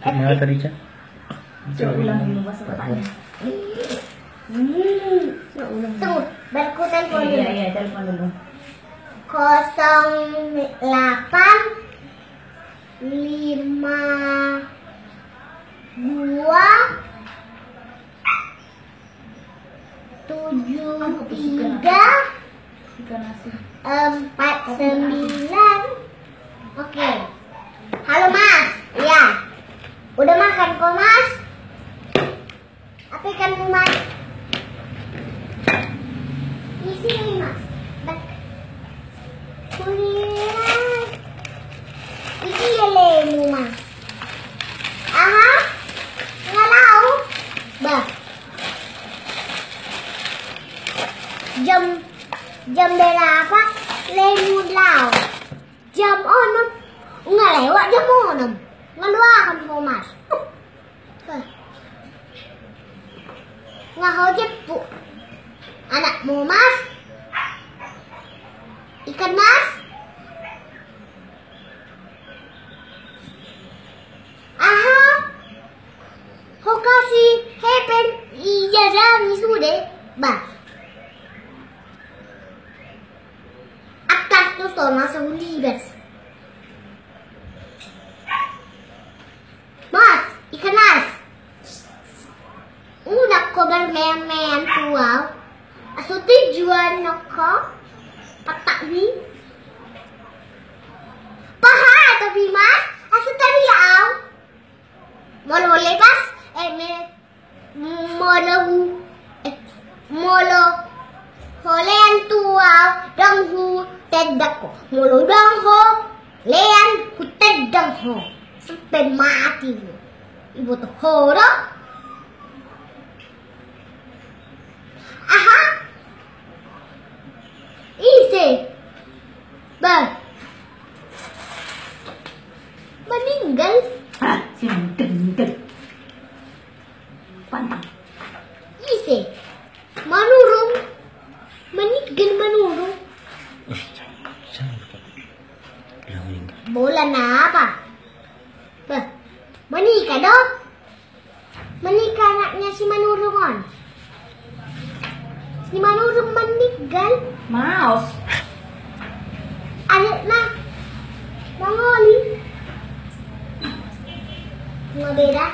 Mana tadi, Cak? Coba ulang dulu bahasa. Hmm. Coba ulang. Berku telepon Iya, dulu. iya, telepon dulu. Kosong delapan lima dua tujuh tiga empat sembilan apa ikan mas? Di sini mas. Kuliah ini ya lemu mas. Aha. Ngalau bah jam jam berapa? Lemu lau jam enam. Nggak lewat jam enam. Ngeluarkan mas nggak mau jepu anakmu mas? Ikan mas? Aha! Happen ijazah ni sudah bah atas tu står massa oliver. Mas, ikan mas. Udah ko bermain-main tuaw. Aso tujuan ako. Patak ni. Paha tapi mas. Aso tadi aw. Molo lepas. Eh, me. Molo. Eh, molo. Holen tuaw. Dang hu. Tedak ko. Molo dang ho. Lean hu tedang ho. Sampai mati. Ibu tuh horo. Aha. Ise. Ba. Meninggal. Ah, si gendeng. Pantang. Ise. Manurung. Meninggal manurung. Eh. Jangan. Kak. Bilang meninggal. Bola na apa? Bah, menikah dong. Menikah anaknya si Manurungan. Si Manurung meninggal. Maus. Anak na. Mangoli. uma beira